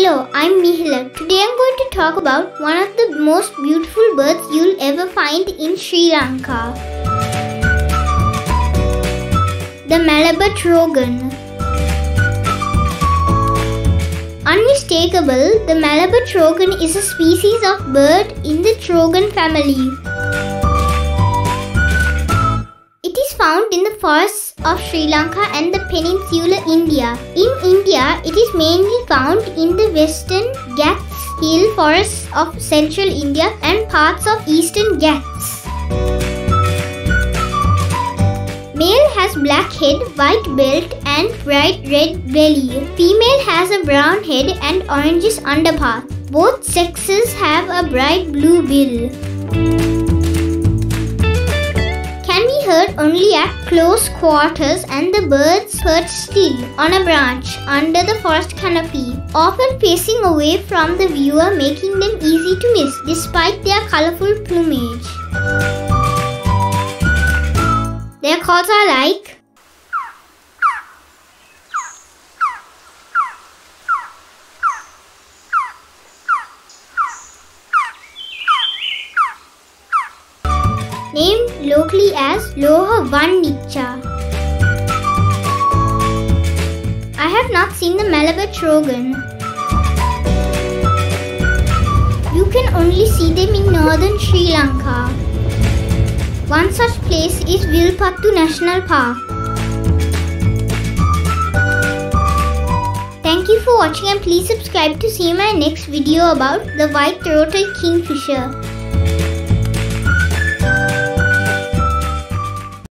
Hello, I'm Mihela. Today I'm going to talk about one of the most beautiful birds you'll ever find in Sri Lanka. The Malabar trogon. Unmistakable, the Malabar trogon is a species of bird in the trogon family. It is found in the forests of Sri Lanka and the peninsular India. In India, it is mainly found in western Ghats hill forests of central India and parts of eastern Ghats. Male has black head, white belt and bright red belly. Female has a brown head and orangish underparts. Both sexes have a bright blue bill only at close quarters and the birds perch still on a branch under the forest canopy, often facing away from the viewer making them easy to miss despite their colorful plumage. Their calls are like named locally as Loha Vannicha. I have not seen the Malabar trogon. You can only see them in northern Sri Lanka. One such place is Wilpattu National Park. Thank you for watching and please subscribe to see my next video about the white-throated kingfisher.